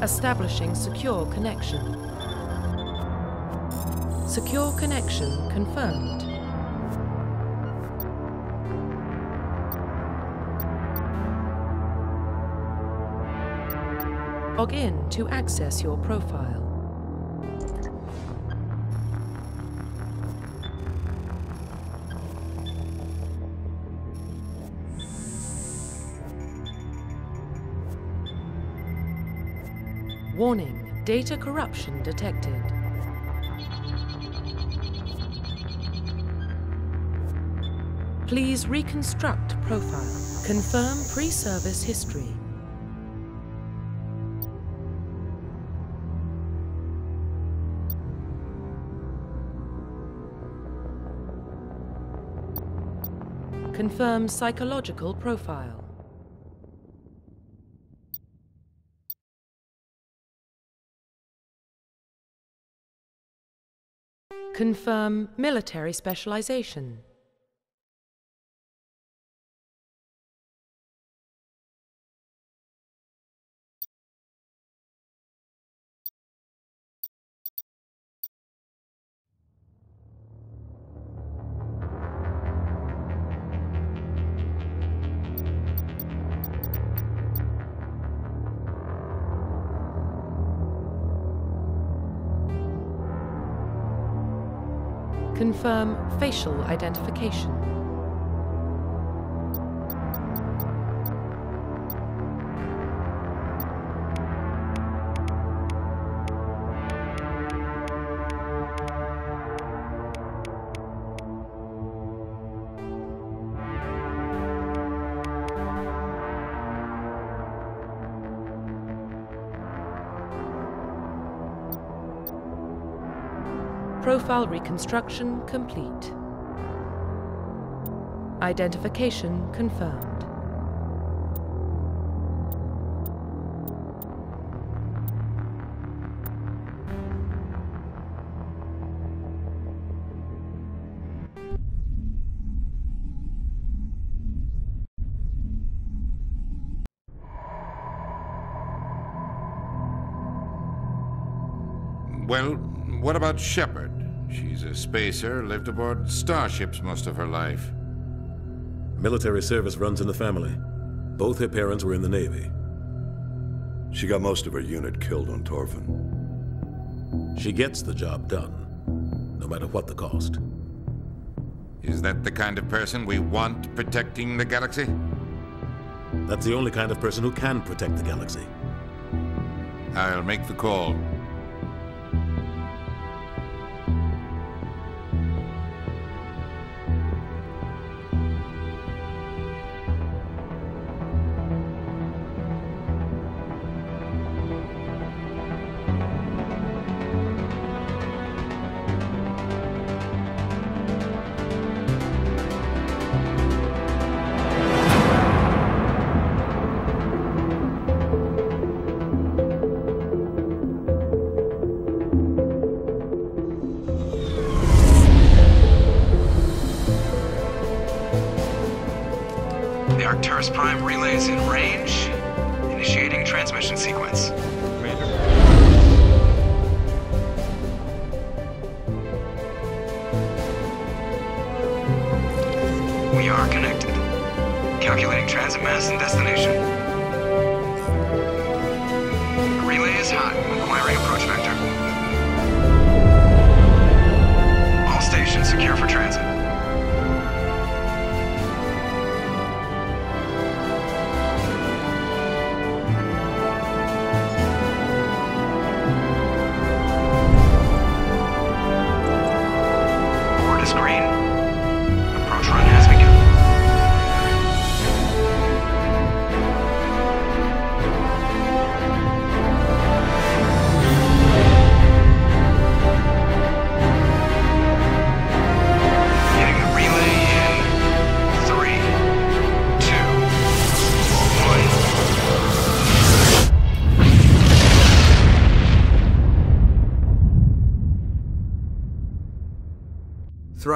Establishing secure connection. Secure connection confirmed. Log in to access your profile. Data corruption detected. Please reconstruct profile. Confirm pre-service history. Confirm psychological profile. Confirm military specialization. Confirm facial identification. Profile reconstruction complete. Identification confirmed. Well, what about Shepard? She's a spacer, lived aboard starships most of her life. Military service runs in the family. Both her parents were in the Navy. She got most of her unit killed on Torfan. She gets the job done, no matter what the cost. Is that the kind of person we want protecting the galaxy? That's the only kind of person who can protect the galaxy. I'll make the call.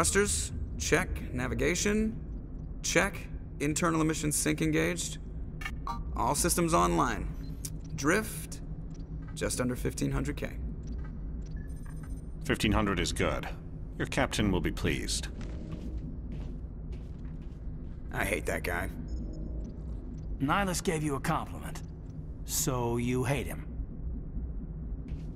Thrusters, check. Navigation, check. Internal emissions sink engaged. All systems online. Drift, just under 1500k. 1500 is good. Your captain will be pleased. I hate that guy. Nihlus gave you a compliment. So you hate him.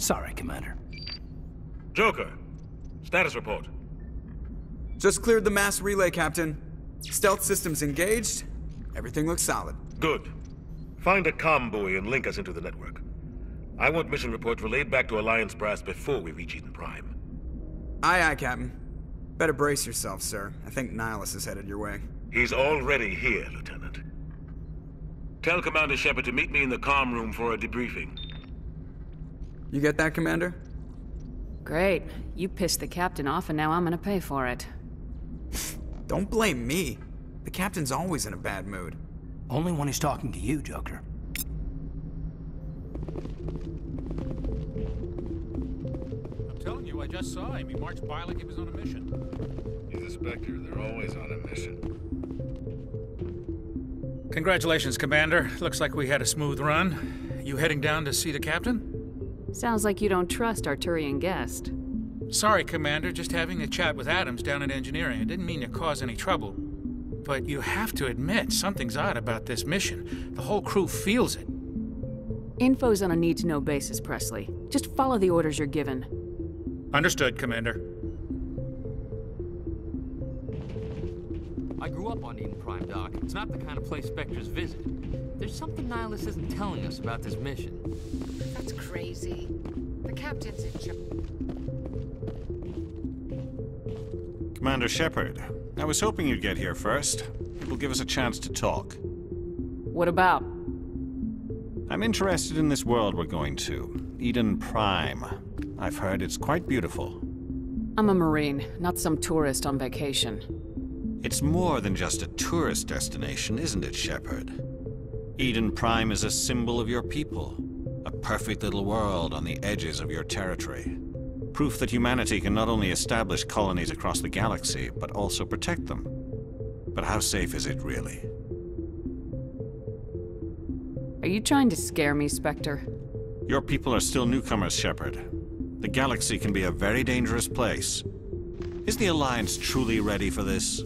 Sorry, Commander. Joker, status report. Just cleared the mass relay, Captain. Stealth systems engaged. Everything looks solid. Good. Find a comm buoy and link us into the network. I want mission reports relayed back to Alliance Brass before we reach Eden Prime. Aye, aye, Captain. Better brace yourself, sir. I think Nihlus is headed your way. He's already here, Lieutenant. Tell Commander Shepard to meet me in the comm room for a debriefing. You get that, Commander? Great. You pissed the captain off, and now I'm gonna pay for it. Don't blame me. The captain's always in a bad mood. Only when he's talking to you, Joker. I'm telling you, I just saw him. He marched by like he was on a mission. He's a Spectre. They're always on a mission. Congratulations, Commander. Looks like we had a smooth run. You heading down to see the captain? Sounds like you don't trust our Turian guest. Sorry, Commander. Just having a chat with Adams down at engineering. I didn't mean to cause any trouble. But you have to admit, something's odd about this mission. The whole crew feels it. Info's on a need to know basis, Pressly. Just follow the orders you're given. Understood, Commander. I grew up on Eden Prime, Doc. It's not the kind of place Spectres visit. There's something Nihlus isn't telling us about this mission. That's crazy. The captain's in charge. Commander Shepard, I was hoping you'd get here first. It will give us a chance to talk. What about? I'm interested in this world we're going to, Eden Prime. I've heard it's quite beautiful. I'm a Marine, not some tourist on vacation. It's more than just a tourist destination, isn't it, Shepard? Eden Prime is a symbol of your people, a perfect little world on the edges of your territory. Proof that humanity can not only establish colonies across the galaxy, but also protect them. But how safe is it really? Are you trying to scare me, Spectre? Your people are still newcomers, Shepard. The galaxy can be a very dangerous place. Is the Alliance truly ready for this?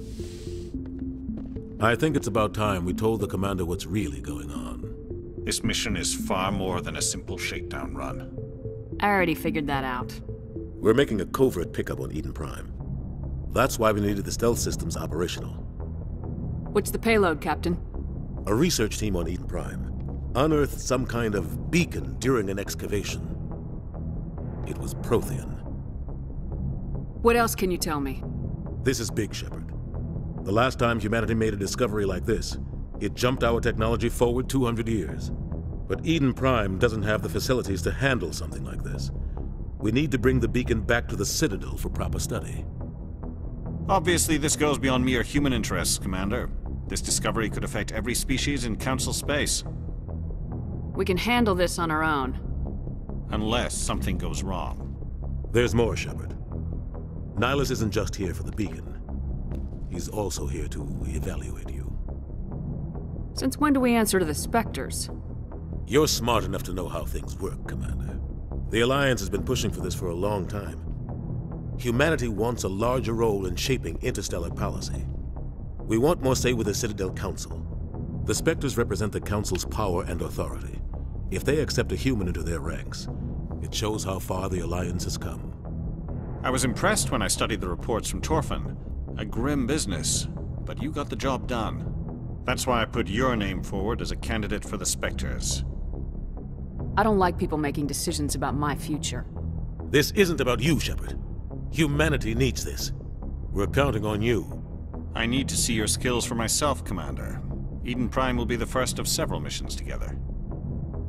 I think it's about time we told the Commander what's really going on. This mission is far more than a simple shakedown run. I already figured that out. We're making a covert pickup on Eden Prime. That's why we needed the stealth systems operational. What's the payload, Captain? A research team on Eden Prime unearthed some kind of beacon during an excavation. It was Prothean. What else can you tell me? This is big, Shepard. The last time humanity made a discovery like this, it jumped our technology forward 200 years. But Eden Prime doesn't have the facilities to handle something like this. We need to bring the beacon back to the Citadel for proper study. Obviously, this goes beyond mere human interests, Commander. This discovery could affect every species in Council space. We can handle this on our own. Unless something goes wrong. There's more, Shepard. Nihlus isn't just here for the beacon. He's also here to evaluate you. Since when do we answer to the Spectres? You're smart enough to know how things work, Commander. The Alliance has been pushing for this for a long time. Humanity wants a larger role in shaping interstellar policy. We want more say with the Citadel Council. The Spectres represent the Council's power and authority. If they accept a human into their ranks, it shows how far the Alliance has come. I was impressed when I studied the reports from Torfan. A grim business, but you got the job done. That's why I put your name forward as a candidate for the Spectres. I don't like people making decisions about my future. This isn't about you, Shepard. Humanity needs this. We're counting on you. I need to see your skills for myself, Commander. Eden Prime will be the first of several missions together.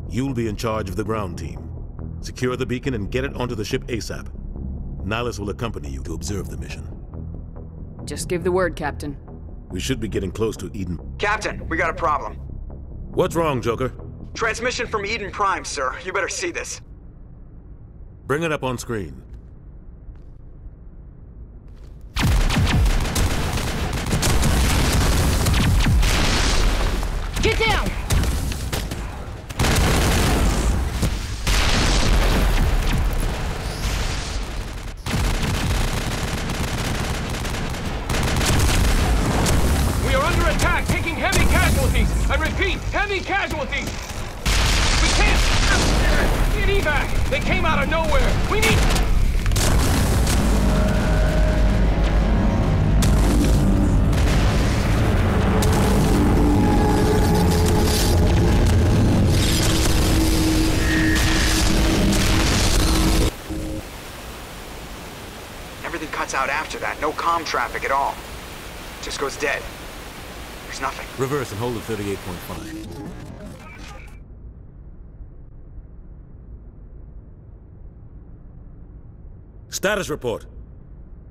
You'll be in charge of the ground team. Secure the beacon and get it onto the ship ASAP. Nihlus will accompany you to observe the mission. Just give the word, Captain. We should be getting close to Eden. Captain, we got a problem. What's wrong, Joker? Transmission from Eden Prime, sir. You better see this. Bring it up on screen. Get down! That. Traffic at all. Just goes dead. There's nothing. Reverse and hold at 38.5. Status report.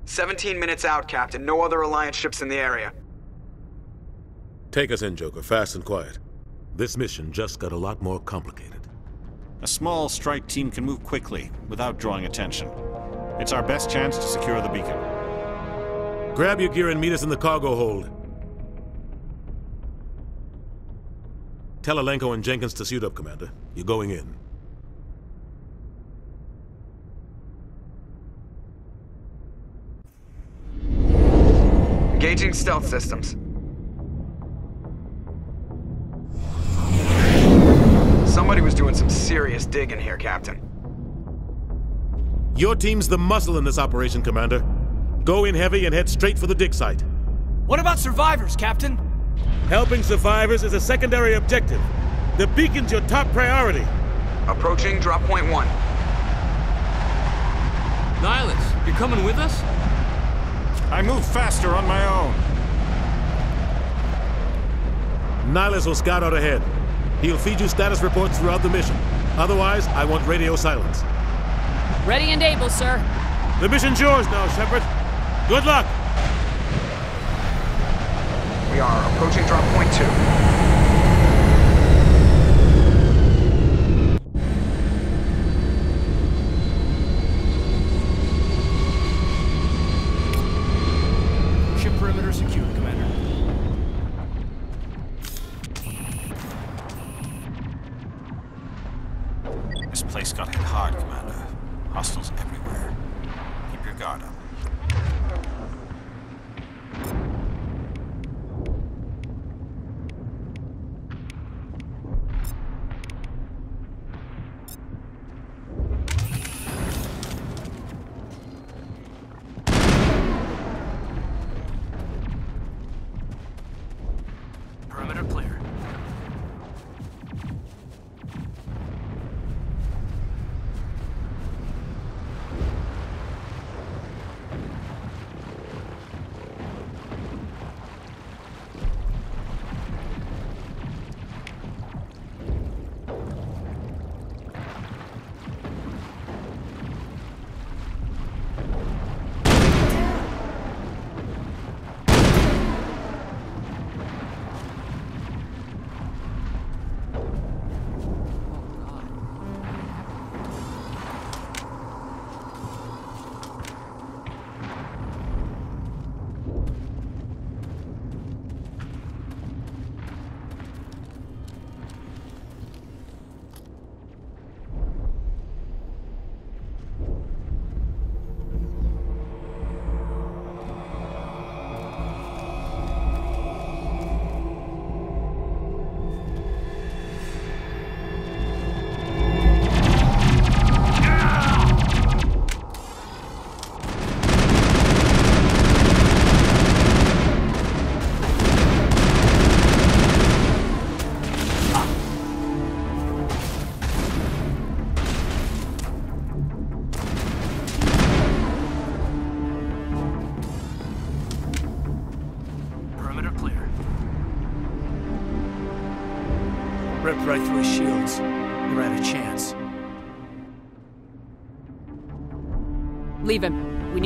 17 minutes out, Captain. No other Alliance ships in the area. Take us in, Joker, fast and quiet. This mission just got a lot more complicated. A small strike team can move quickly without drawing attention. It's our best chance to secure the beacon. Grab your gear and meet us in the cargo hold. Tell Alenko and Jenkins to suit up, Commander. You're going in. Engaging stealth systems. Somebody was doing some serious digging here, Captain. Your team's the muscle in this operation, Commander. Go in heavy and head straight for the dig site. What about survivors, Captain? Helping survivors is a secondary objective. The beacon's your top priority. Approaching drop point one. Nihlus, you're coming with us? I move faster on my own. Nihlus will scout out ahead. He'll feed you status reports throughout the mission. Otherwise, I want radio silence. Ready and able, sir. The mission's yours now, Shepard. Good luck! We are approaching drop point two.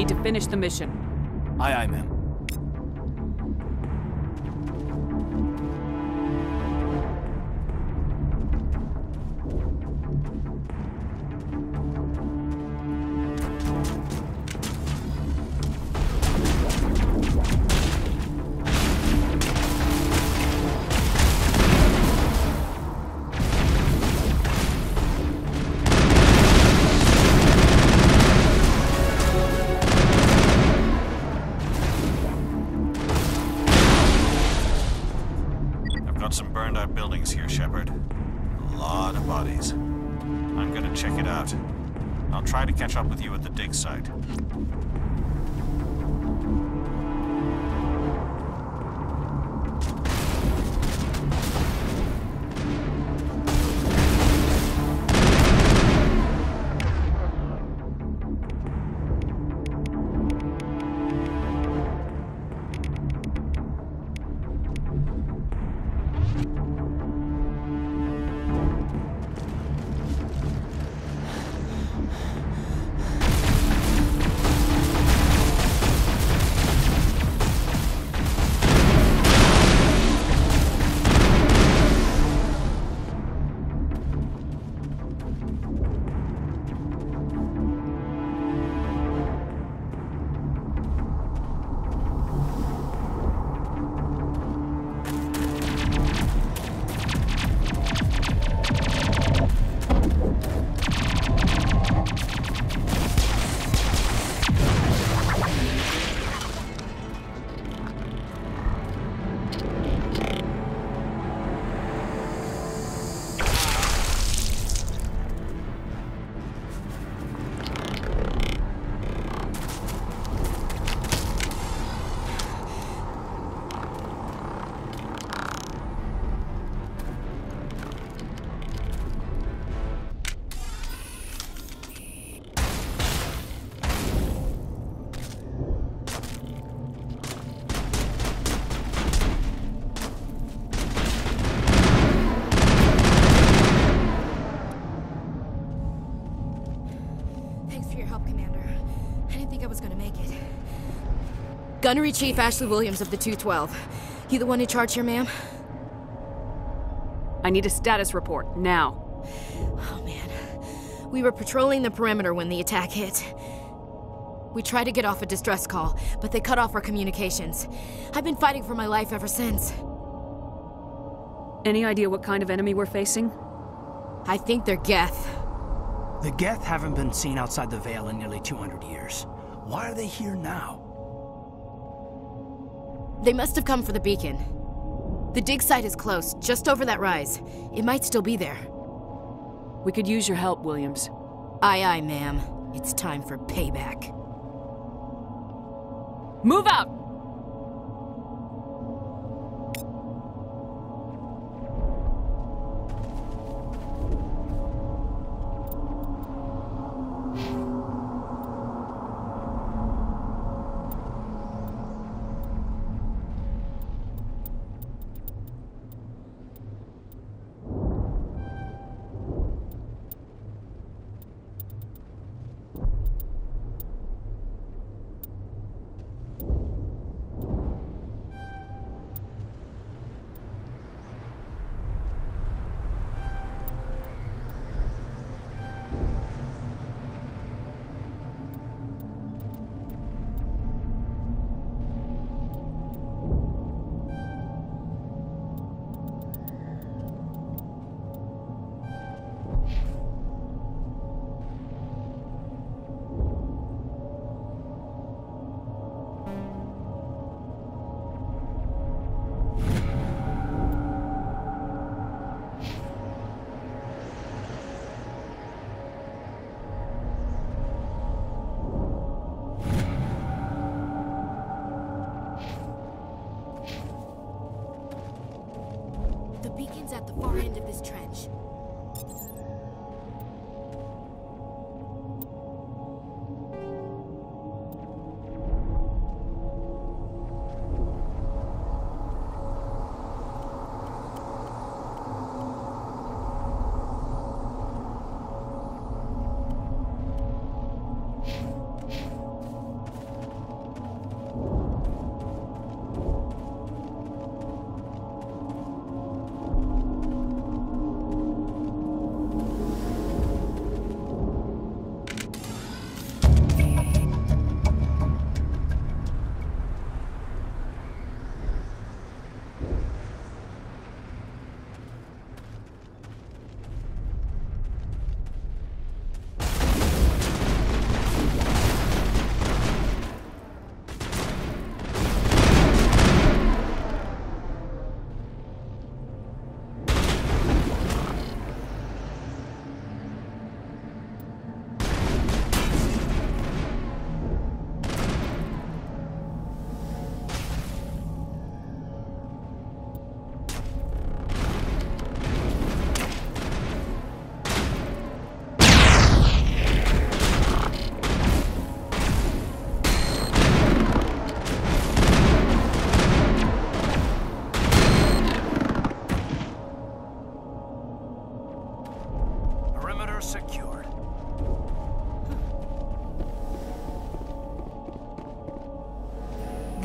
To finish the mission. Aye, aye, ma'am. Help, Commander. I didn't think I was gonna make it. Gunnery Chief Ashley Williams of the 212. You the one in charge here, ma'am? I need a status report, now. Oh, man. We were patrolling the perimeter when the attack hit. We tried to get off a distress call, but they cut off our communications. I've been fighting for my life ever since. Any idea what kind of enemy we're facing? I think they're Geth. The Geth haven't been seen outside the Veil in nearly 200 years. Why are they here now? They must have come for the beacon. The dig site is close, just over that rise. It might still be there. We could use your help, Williams. Aye, aye, ma'am. It's time for payback. Move out!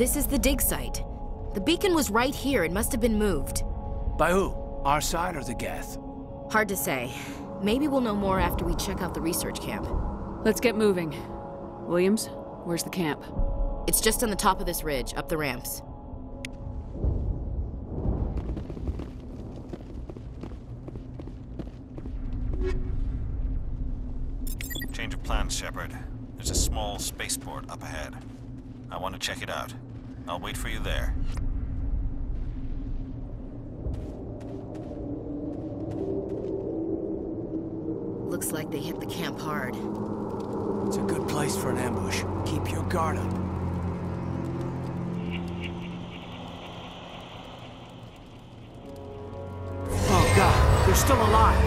This is the dig site. The beacon was right here. It must have been moved. By who? Our side or the Geth? Hard to say. Maybe we'll know more after we check out the research camp. Let's get moving. Williams, where's the camp? It's just on the top of this ridge, up the ramps. Change of plans, Shepard. There's a small spaceport up ahead. I want to check it out. I'll wait for you there. Looks like they hit the camp hard. It's a good place for an ambush. Keep your guard up. Oh god, they're still alive!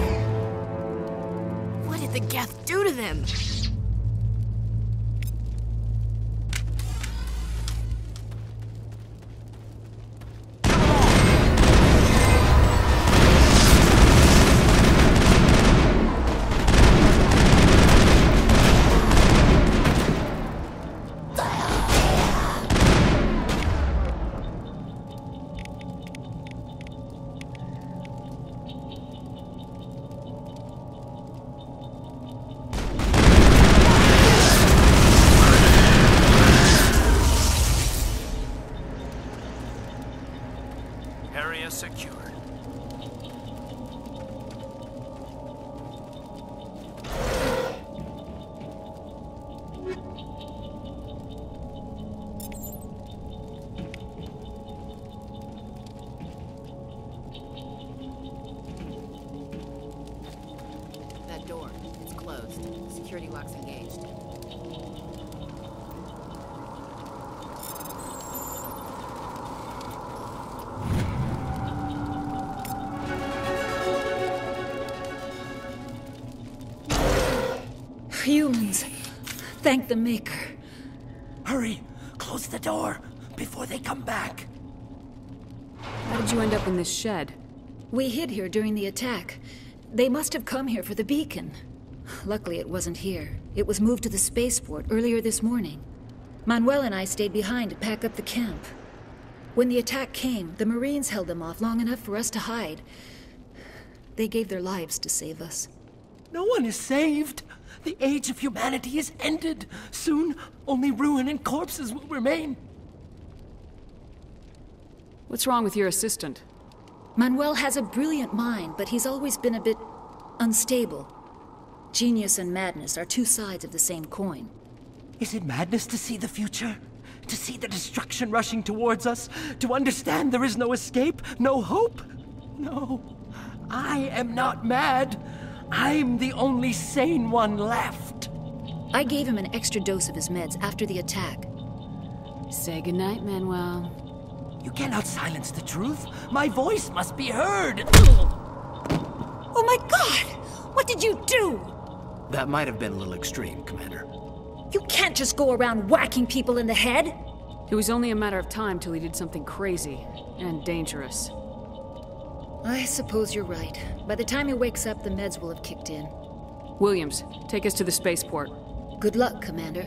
What did the Geth do to them? Thank the Maker. Hurry! Close the door before they come back. How did you end up in this shed? We hid here during the attack. They must have come here for the beacon. Luckily, it wasn't here. It was moved to the spaceport earlier this morning. Manuel and I stayed behind to pack up the camp. When the attack came, the Marines held them off long enough for us to hide. They gave their lives to save us. No one is saved. The age of humanity is ended. Soon, only ruin and corpses will remain. What's wrong with your assistant? Manuel has a brilliant mind, but he's always been a bit unstable. Genius and madness are two sides of the same coin. Is it madness to see the future? To see the destruction rushing towards us? To understand there is no escape? No hope? No. I am not mad. I'm the only sane one left. I gave him an extra dose of his meds after the attack. Say goodnight, Manuel. You cannot silence the truth. My voice must be heard. Oh my god! What did you do? That might have been a little extreme, Commander. You can't just go around whacking people in the head! It was only a matter of time till he did something crazy and dangerous. I suppose you're right. By the time he wakes up, the meds will have kicked in. Williams, take us to the spaceport. Good luck, Commander.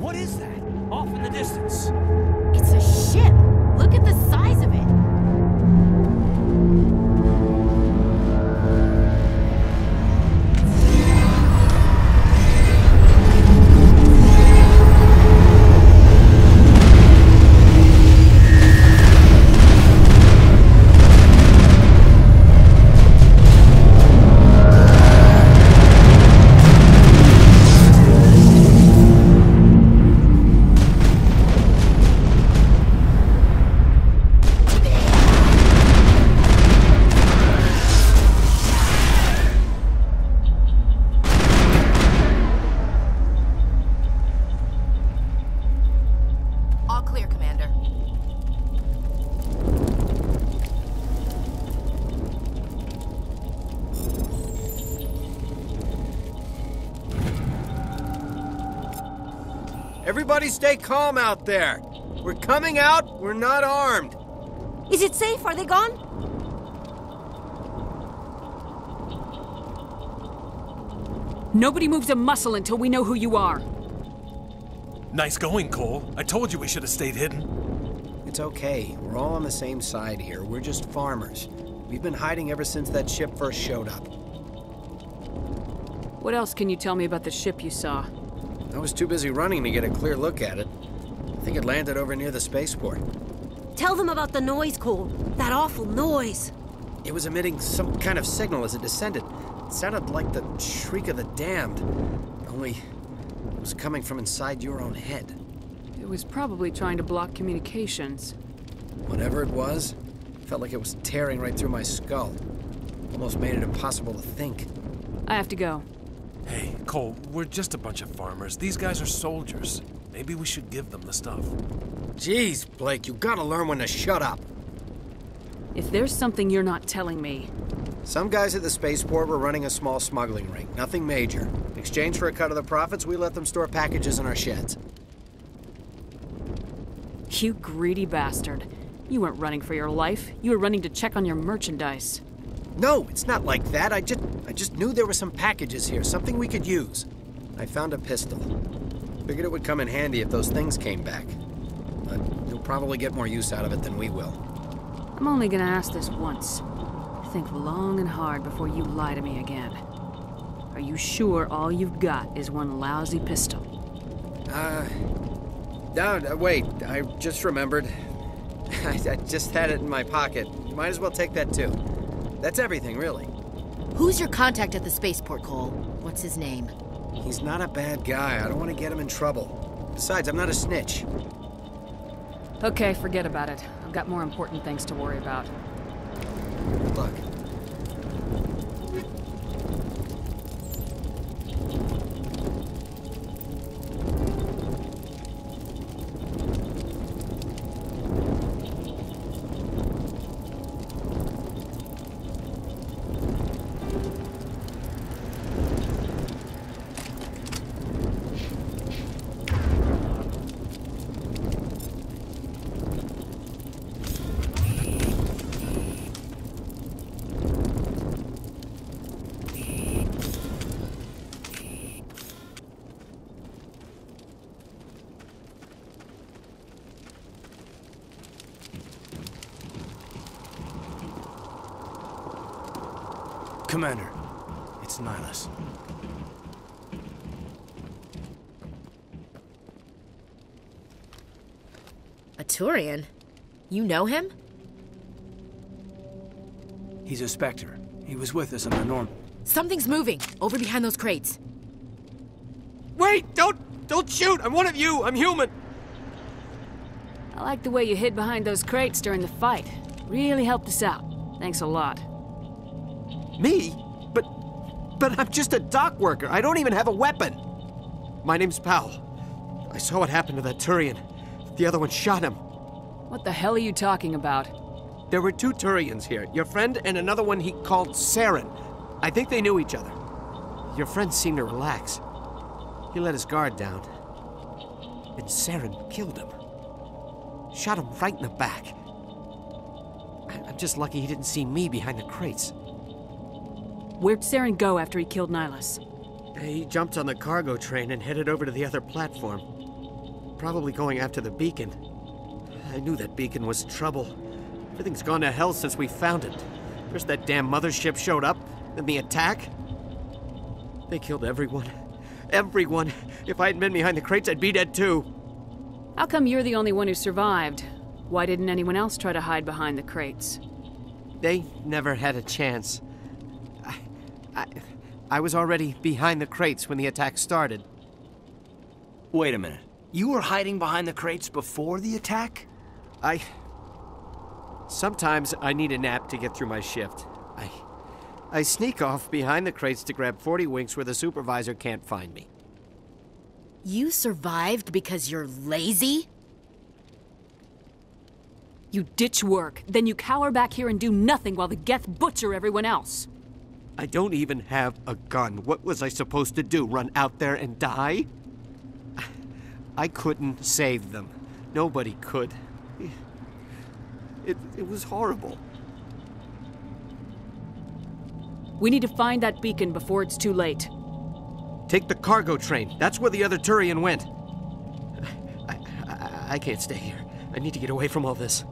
What is that? Off in the distance. It's a ship. Look at the size of it. Calm out there. We're coming out, we're not armed. Is it safe? Are they gone? Nobody moves a muscle until we know who you are. Nice going, Cole. I told you we should have stayed hidden. It's okay. We're all on the same side here. We're just farmers. We've been hiding ever since that ship first showed up. What else can you tell me about the ship you saw? I was too busy running to get a clear look at it. I think it landed over near the spaceport. Tell them about the noise, Cole. That awful noise. It was emitting some kind of signal as it descended. It sounded like the shriek of the damned. Only it was coming from inside your own head. It was probably trying to block communications. Whatever it was, felt like it was tearing right through my skull. Almost made it impossible to think. I have to go. Hey, Cole, we're just a bunch of farmers. These guys are soldiers. Maybe we should give them the stuff. Jeez, Blake, you gotta learn when to shut up. If there's something you're not telling me, Some guys at the spaceport were running a small smuggling ring. Nothing major. In exchange for a cut of the profits, we let them store packages in our sheds. you greedy bastard. You weren't running for your life. You were running to check on your merchandise. No, it's not like that. I just I just knew there were some packages here, something we could use. I found a pistol. Figured it would come in handy if those things came back. But you'll probably get more use out of it than we will. I'm only gonna ask this once. Think long and hard before you lie to me again. Are you sure all you've got is one lousy pistol? Uh. No, no, wait. I just remembered. I, I just had it in my pocket. You might as well take that too. That's everything, really. Who's your contact at the spaceport, Cole? What's his name? He's not a bad guy. I don't want to get him in trouble. Besides, I'm not a snitch. Okay, forget about it. I've got more important things to worry about. A Turian? You know him? He's a Spectre. He was with us on the Norm. Something's moving over behind those crates. Wait! Don't don't shoot! I'm one of you! I'm human! I like the way you hid behind those crates during the fight. Really helped us out. Thanks a lot. Me? But but I'm just a dock worker. I don't even have a weapon. My name's Powell. I saw what happened to that Turian. The other one shot him. What the hell are you talking about? There were two Turians here. Your friend and another one he called Saren. I think they knew each other. Your friend seemed to relax. He let his guard down. And Saren killed him. Shot him right in the back. I- I'm just lucky he didn't see me behind the crates. Where'd Saren go after he killed Nihlus? He jumped on the cargo train and headed over to the other platform. Probably going after the beacon. I knew that beacon was trouble. Everything's gone to hell since we found it. First that damn mothership showed up, then the attack. They killed everyone. Everyone. If I hadn't been behind the crates, I'd be dead too. How come you're the only one who survived? Why didn't anyone else try to hide behind the crates? They never had a chance. I, I, I was already behind the crates when the attack started. Wait a minute. You were hiding behind the crates before the attack? I. Sometimes I need a nap to get through my shift. I. I sneak off behind the crates to grab 40 winks where the supervisor can't find me. You survived because you're lazy? You ditch work, then you cower back here and do nothing while the Geth butcher everyone else. I don't even have a gun. What was I supposed to do? Run out there and die? I couldn't save them. Nobody could. It, it was horrible. We need to find that beacon before it's too late. Take the cargo train. That's where the other Turian went. I, I, I can't stay here. I need to get away from all this.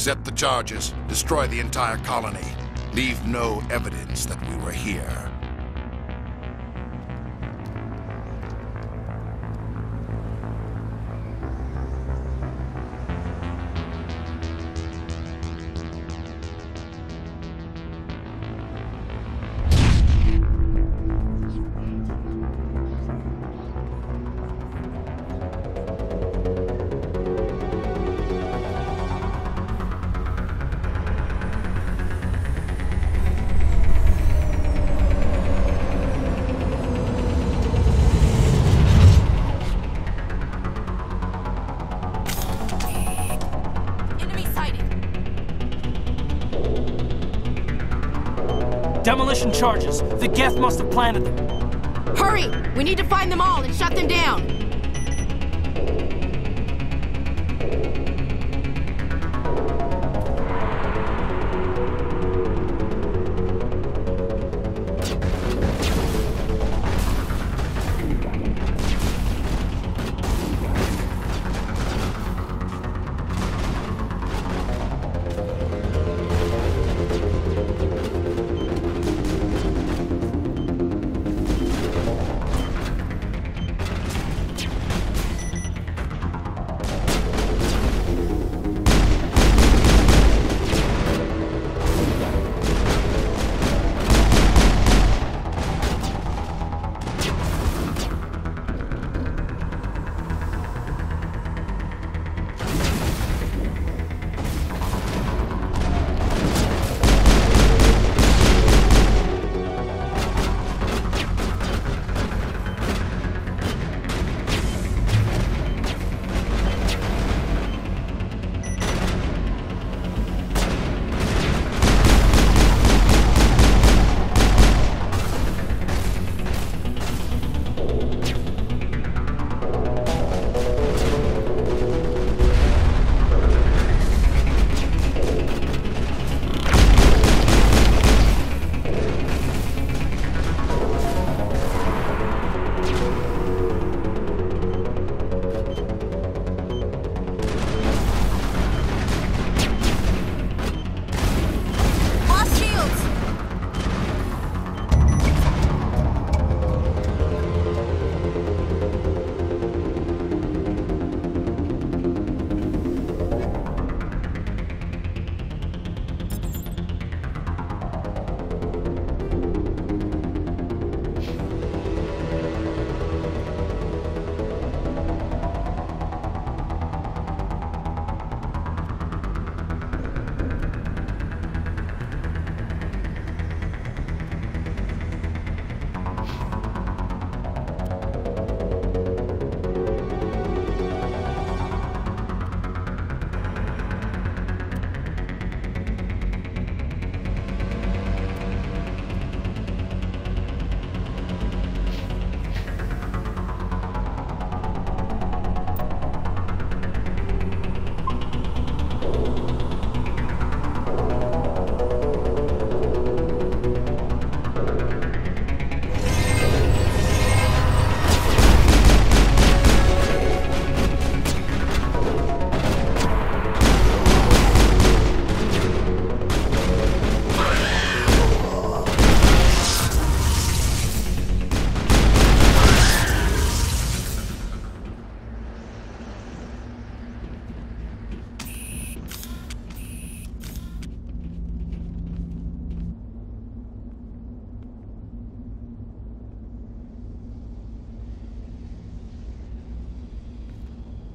Set the charges. Destroy the entire colony. Leave no evidence that we were here. Charges. The Geth must have planted them. Hurry! We need to find them all and shut them down.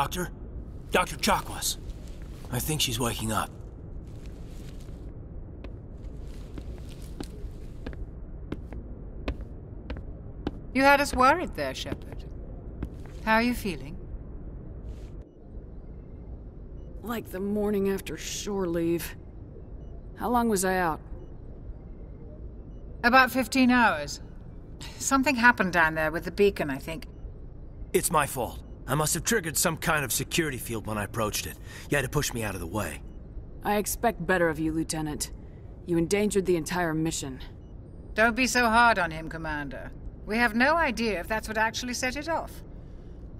Doctor? Dr. Chakwas. I think she's waking up. You had us worried there, Shepard. How are you feeling? Like the morning after shore leave. How long was I out? About 15 hours. Something happened down there with the beacon, I think. It's my fault. I must have triggered some kind of security field when I approached it. You had to push me out of the way. I expect better of you, Lieutenant. You endangered the entire mission. Don't be so hard on him, Commander. We have no idea if that's what actually set it off.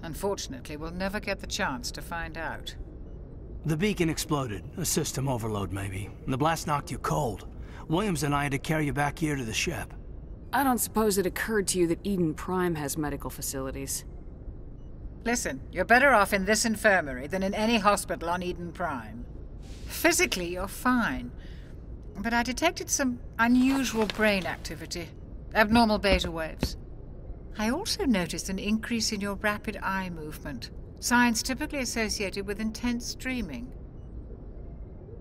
Unfortunately, we'll never get the chance to find out. The beacon exploded. A system overload, maybe. The blast knocked you cold. Williams and I had to carry you back here to the ship. I don't suppose it occurred to you that Eden Prime has medical facilities. Listen, you're better off in this infirmary than in any hospital on Eden Prime. Physically, you're fine. But I detected some unusual brain activity, abnormal beta waves. I also noticed an increase in your rapid eye movement, signs typically associated with intense dreaming.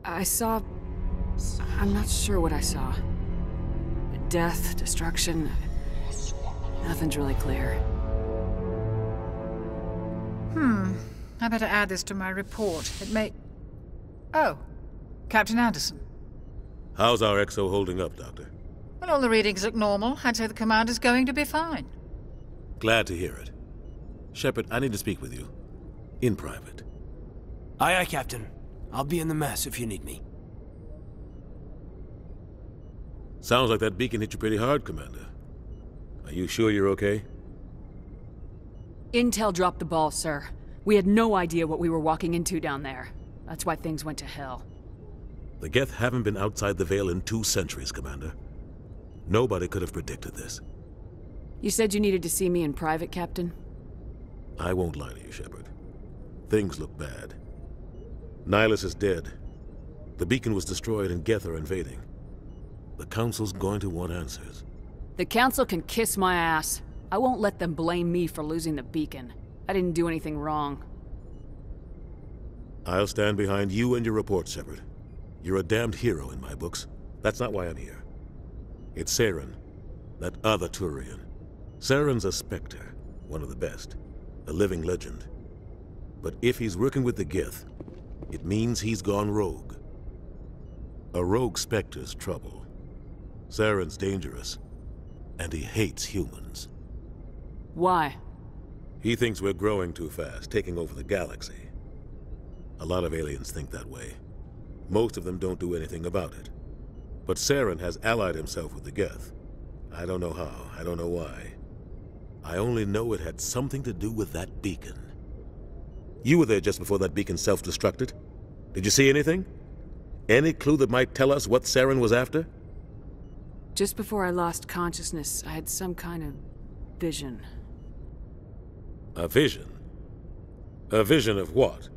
I saw. I'm not sure what I saw. Death, destruction. Nothing's really clear. Hmm. I better add this to my report. It may. Oh, Captain Anderson. How's our XO holding up, Doctor? Well, all the readings look normal. I'd say the commander's going to be fine. Glad to hear it. Shepard, I need to speak with you. In private. Aye, aye, Captain. I'll be in the mess if you need me. Sounds like that beacon hit you pretty hard, Commander. Are you sure you're okay? Intel dropped the ball, sir. We had no idea what we were walking into down there. That's why things went to hell. The Geth haven't been outside the Veil in two centuries, Commander. Nobody could have predicted this. You said you needed to see me in private, Captain? I won't lie to you, Shepard. Things look bad. Nihlus is dead. The beacon was destroyed and Geth are invading. The Council's going to want answers. The Council can kiss my ass. I won't let them blame me for losing the beacon. I didn't do anything wrong. I'll stand behind you and your report, Shepard. You're a damned hero in my books. That's not why I'm here. It's Saren, that other Turian. Saren's a Spectre, one of the best, a living legend. But if he's working with the Geth, it means he's gone rogue. A rogue Spectre's trouble. Saren's dangerous, and he hates humans. Why? He thinks we're growing too fast, taking over the galaxy. A lot of aliens think that way. Most of them don't do anything about it. But Saren has allied himself with the Geth. I don't know how, I don't know why. I only know it had something to do with that beacon. You were there just before that beacon self-destructed. Did you see anything? Any clue that might tell us what Saren was after? Just before I lost consciousness, I had some kind of vision. A vision? A vision of what?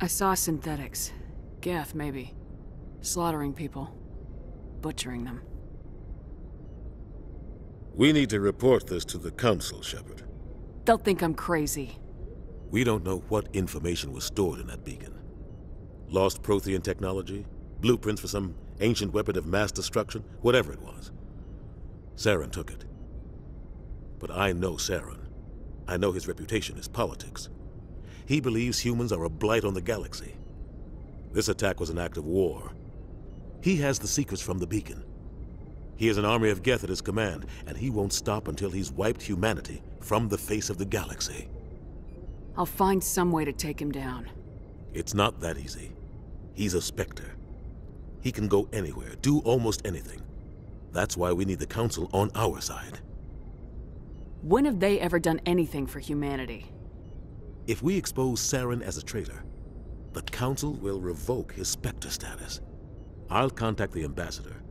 I saw synthetics. Geth, maybe. Slaughtering people. Butchering them. We need to report this to the Council, Shepard. They'll think I'm crazy. We don't know what information was stored in that beacon. Lost Prothean technology? Blueprints for some ancient weapon of mass destruction? Whatever it was. Saren took it. But I know Saren. I know his reputation is politics. He believes humans are a blight on the galaxy. This attack was an act of war. He has the secrets from the beacon. He has an army of Geth at his command, and he won't stop until he's wiped humanity from the face of the galaxy. I'll find some way to take him down. It's not that easy. He's a Spectre. He can go anywhere, do almost anything. That's why we need the Council on our side. When have they ever done anything for humanity? If we expose Saren as a traitor, the Council will revoke his Spectre status. I'll contact the Ambassador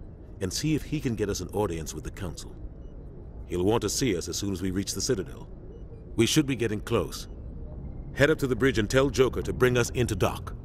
and see if he can get us an audience with the Council. He'll want to see us as soon as we reach the Citadel. We should be getting close. Head up to the bridge and tell Joker to bring us into dock.